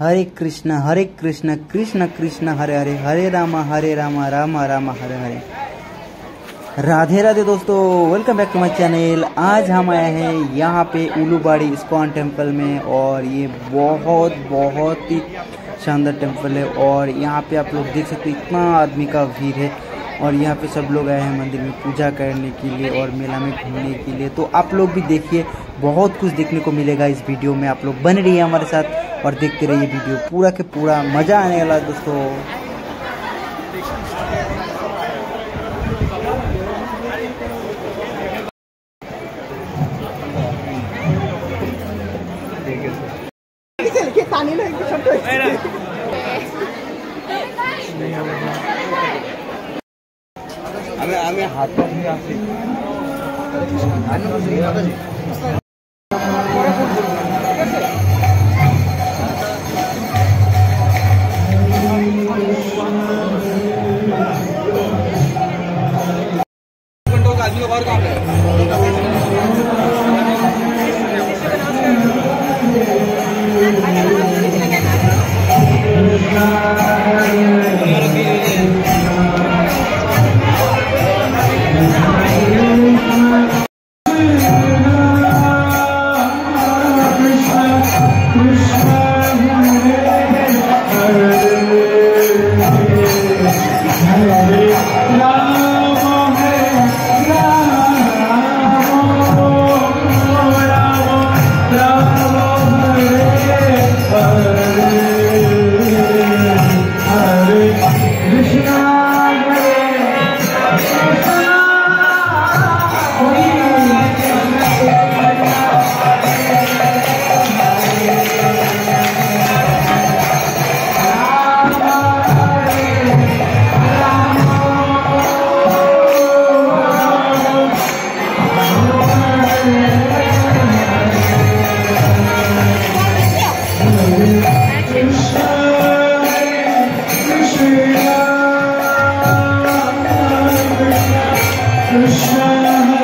हरे कृष्ण हरे कृष्ण कृष्ण कृष्ण, हरे हरे हरे रामा हरे रामा रामा रामा, हरे हरे। राधे राधे दोस्तों welcome back to my channel आज हम आए हैं यहाँ पे उलूबाड़ी इस्कॉन टेंपल में और ये बहुत बहुत ही शानदार टेंपल है और यहाँ पे आप लोग देख सकते हो इतना आदमी का भीड़ है और यहाँ पे सब लोग आए हैं मंदिर में पूजा करने के लिए और मेला में घूमने के लिए। तो आप लोग भी देखिए बहुत कुछ देखने को मिलेगा इस वीडियो में आप लोग बन रही है हमारे साथ और देखते रहिए वीडियो पूरा के पूरा मज़ा आने वाला है दोस्तों আমি আমি হাত পা ধুয়ে আসি आदमी terra.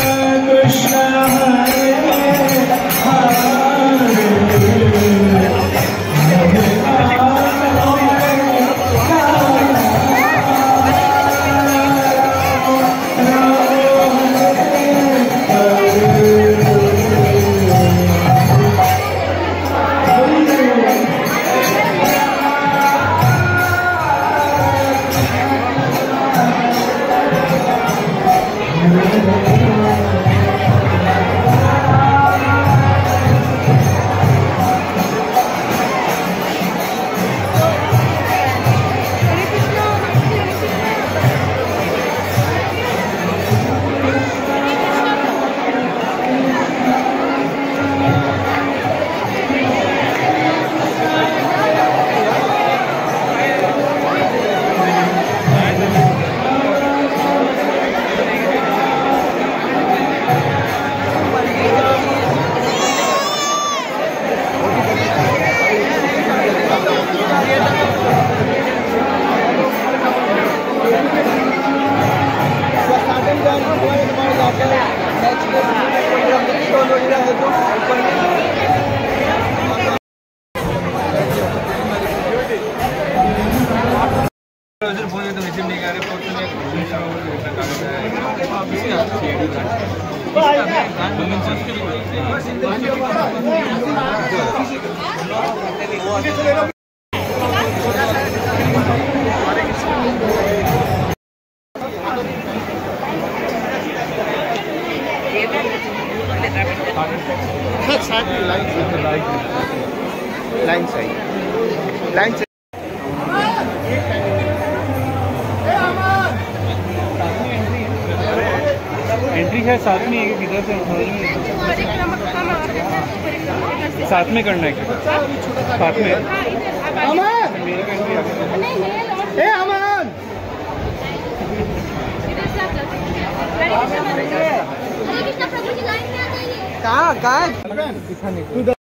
That's happy, line side. Line side. Line side. Entry है साथ में एक किधर से समझ में साथ में करना है क्या? साथ में? मेरे का एंट्री आगे। ए अमन! हरे कृष्ण प्रभु जी लाइन में आ जाइए। कहाँ कहाँ